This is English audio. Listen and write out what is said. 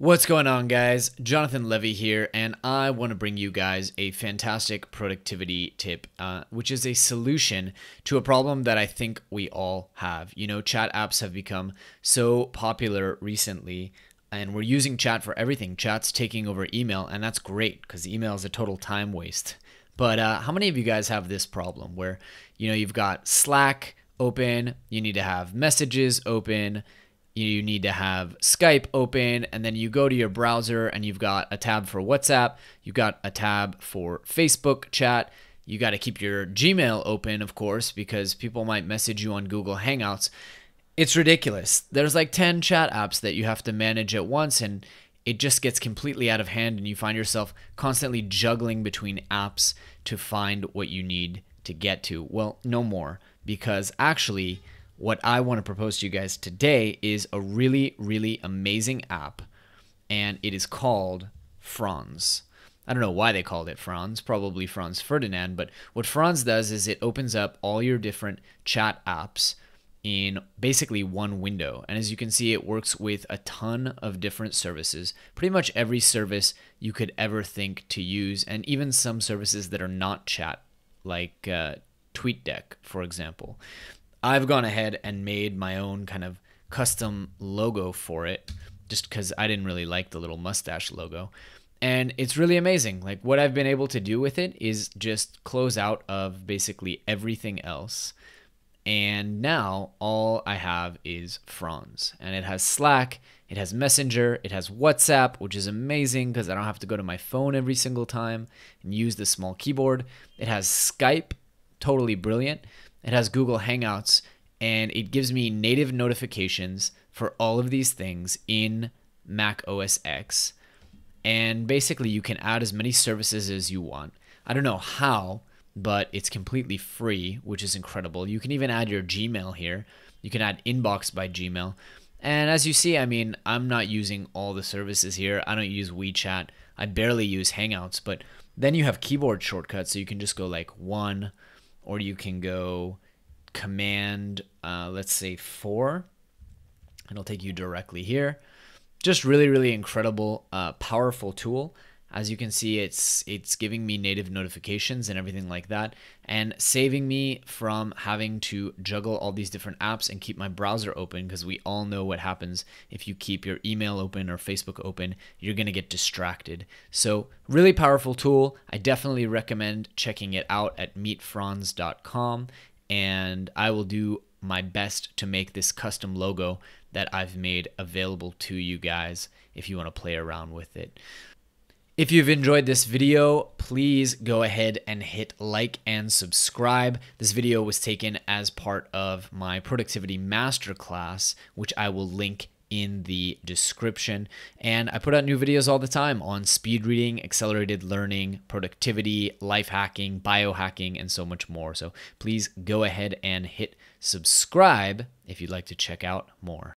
What's going on, guys? Jonathan Levi here, and I want to bring you guys a fantastic productivity tip, uh, which is a solution to a problem that I think we all have. You know, chat apps have become so popular recently, and we're using chat for everything. Chat's taking over email, and that's great because email is a total time waste. But uh, how many of you guys have this problem where, you know, you've got Slack open, you need to have messages open, you need to have Skype open, and then you go to your browser and you've got a tab for WhatsApp, you've got a tab for Facebook chat. You got to keep your Gmail open, of course, because people might message you on Google Hangouts. It's ridiculous. There's like 10 chat apps that you have to manage at once, and it just gets completely out of hand, and you find yourself constantly juggling between apps to find what you need to get to. Well, no more, because actually, what I want to propose to you guys today is a really, really amazing app, and it is called Franz. I don't know why they called it Franz, probably Franz Ferdinand, but what Franz does is it opens up all your different chat apps in basically one window. And as you can see, it works with a ton of different services, pretty much every service you could ever think to use, and even some services that are not chat, like uh, TweetDeck, for example. I've gone ahead and made my own kind of custom logo for it just because I didn't really like the little mustache logo. And it's really amazing. Like what I've been able to do with it is just close out of basically everything else. And now all I have is Franz. And it has Slack, it has Messenger, it has WhatsApp, which is amazing because I don't have to go to my phone every single time and use the small keyboard. It has Skype, totally brilliant. It has Google Hangouts and it gives me native notifications for all of these things in Mac OS X. And basically, you can add as many services as you want. I don't know how, but it's completely free, which is incredible. You can even add your Gmail here. You can add Inbox by Gmail. And as you see, I mean, I'm not using all the services here. I don't use WeChat. I barely use Hangouts, but then you have keyboard shortcuts, so you can just go like one, or you can go command, uh, let's say four. It'll take you directly here. Just really, really incredible, uh, powerful tool. As you can see, it's it's giving me native notifications and everything like that, and saving me from having to juggle all these different apps and keep my browser open because we all know what happens if you keep your email open or Facebook open, you're gonna get distracted. So really powerful tool. I definitely recommend checking it out at meetfranz.com, and I will do my best to make this custom logo that I've made available to you guys if you want to play around with it. If you've enjoyed this video, please go ahead and hit like and subscribe. This video was taken as part of my productivity masterclass, which I will link in the description. And I put out new videos all the time on speed reading, accelerated learning, productivity, life hacking, biohacking, and so much more. So please go ahead and hit subscribe if you'd like to check out more.